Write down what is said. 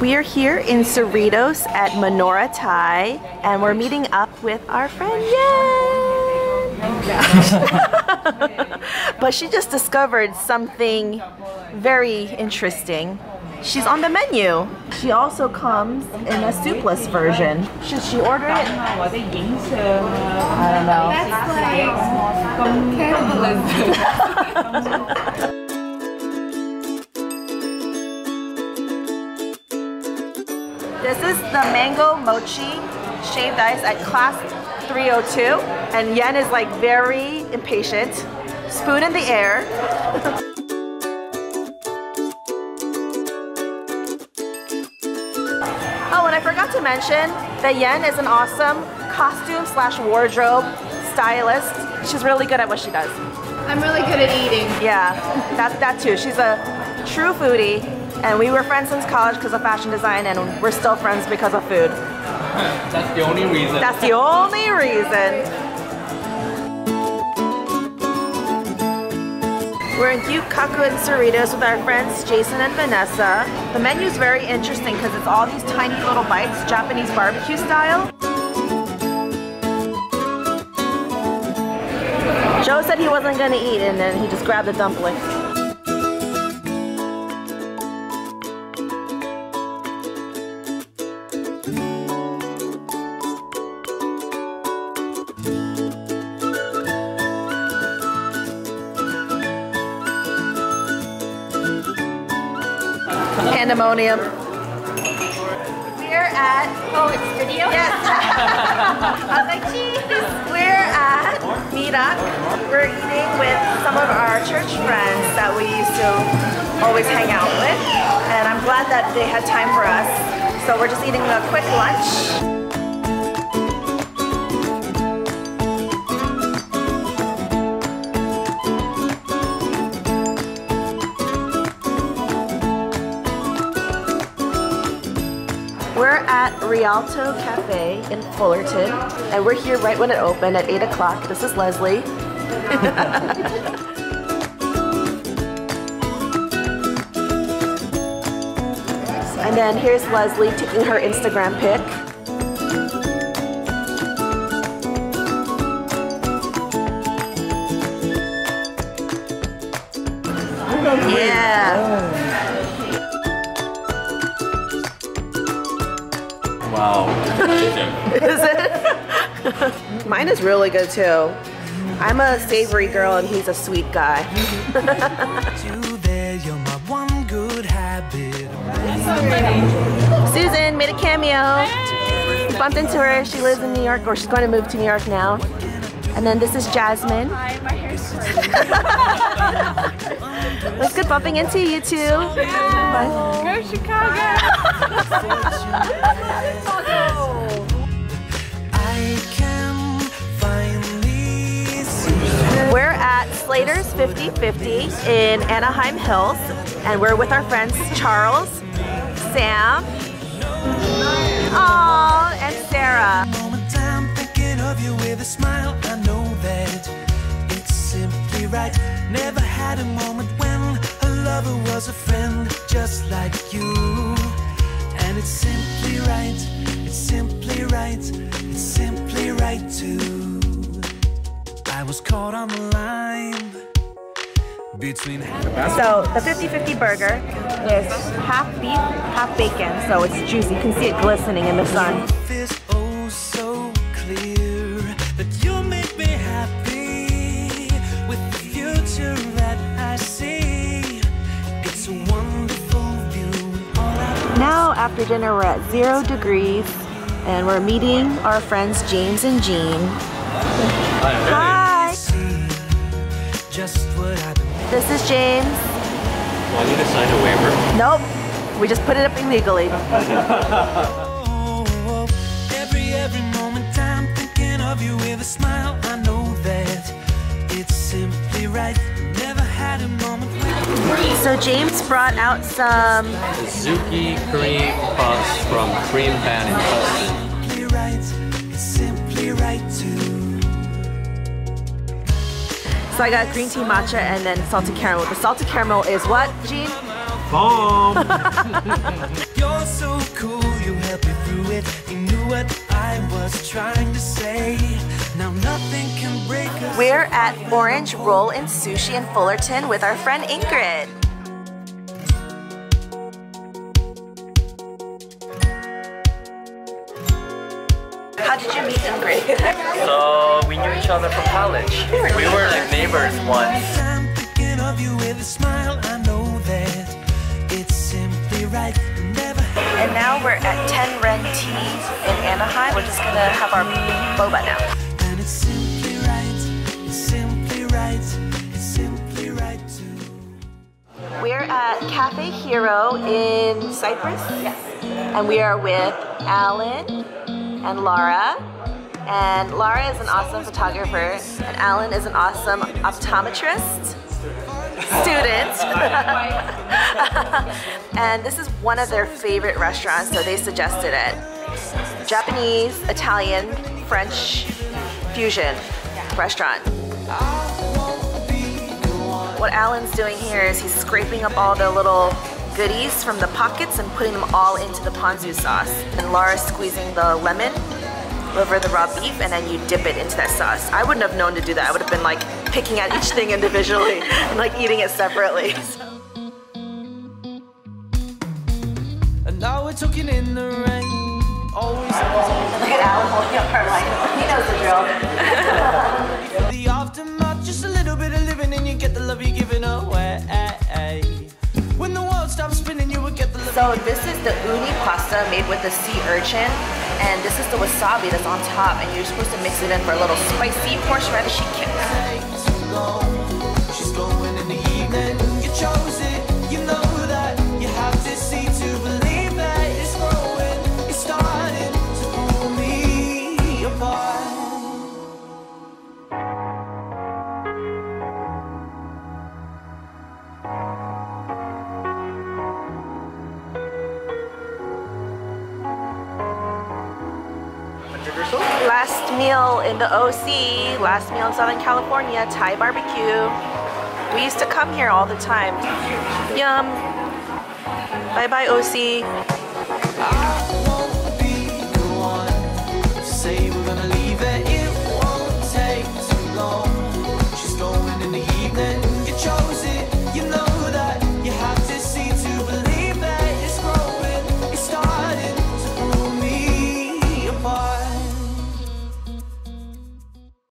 We are here in Cerritos at Menorah Thai and we're meeting up with our friend Yen. but she just discovered something very interesting. She's on the menu. She also comes in a soupless version. Should she order it? I don't know. That's like. This is the mango mochi shaved ice at class 302. And Yen is like very impatient. Spoon in the air. oh, and I forgot to mention that Yen is an awesome costume slash wardrobe stylist. She's really good at what she does. I'm really good at eating. Yeah, that, that too. She's a true foodie and we were friends since college because of fashion design, and we're still friends because of food. That's the only reason. That's the only reason. We're in Gyukaku and Cerritos with our friends Jason and Vanessa. The menu is very interesting because it's all these tiny little bites, Japanese barbecue style. Joe said he wasn't gonna eat and then he just grabbed a dumpling. Pandemonium. We're at, oh, it's video? Yes. I was like. We're at Meetup. We're eating with some of our church friends that we used to always hang out with. And I'm glad that they had time for us. So we're just eating a quick lunch. We're at Rialto Cafe in Fullerton, and we're here right when it opened at 8 o'clock. This is Leslie. and then here's Leslie taking her Instagram pic. Yeah. Wow. is it? Mine is really good too. I'm a savory girl and he's a sweet guy. Susan made a cameo. Bumped into her. She lives in New York, or she's going to move to New York now. And then this is Jasmine. Hi, my hair's It's get bumping into you too. Yeah. Go Chicago! We're at Slater's 50-50 in Anaheim Hills, and we're with our friends Charles, Sam, Aww, and Sarah. Never had a moment when a lover was a friend just like you. And it's simply right, it's simply right, it's simply right too. I was caught on the line between So the 50-50 burger is half beef, half bacon, so it's juicy. You can see it glistening in the sun. After dinner we're at zero degrees and we're meeting our friends James and Jean. Hi! see, just what I've been This is James. Well, I need to sign a waiver. Nope, we just put it up illegally. Every every moment I'm thinking of you with a smile. I know that it's simply right. So James brought out some azuki cream puffs from Cream Pan in Tustin. simply right. It's simply right too. So I got green tea matcha and then salted caramel. The salted caramel is what, Jean? Bomb. You're so cool, you helped me through it. You knew what I was trying to say. Now nothing can break us. We're at Orange Roll and Sushi in Fullerton with our friend Ingrid. How did you meet Ingrid? so we knew each other from college. We were like neighbors once. We're at Ten Ren Tea in Anaheim. We're just gonna have our boba now. And it's simply right. It's simply right. It's simply right too. We're at Cafe Hiro in Cypress. Yes. And we are with Alan and Laura. And Laura is an awesome photographer, and Alan is an awesome optometrist student. and this is one of their favorite restaurants, so they suggested it. Japanese, Italian, French fusion restaurant. What Alan's doing here is he's scraping up all the little goodies from the pockets and putting them all into the ponzu sauce. And Laura's squeezing the lemon over the raw beef and then you dip it into that sauce. I wouldn't have known to do that. I would have been like picking at each thing individually and like eating it separately. And now we're talking in the rain. Always Look at Alan holding up her light. He knows the drill. the aftermath, just a little bit of living, and you get the love you're giving away. Stops spinning, you will get the. So this is the uni pasta made with the sea urchin and this is the wasabi that's on top and you're supposed to mix it in for a little spicy horseradishy kick. Meal in the OC, last meal in Southern California, Thai barbecue. We used to come here all the time. Yum. Bye bye OC.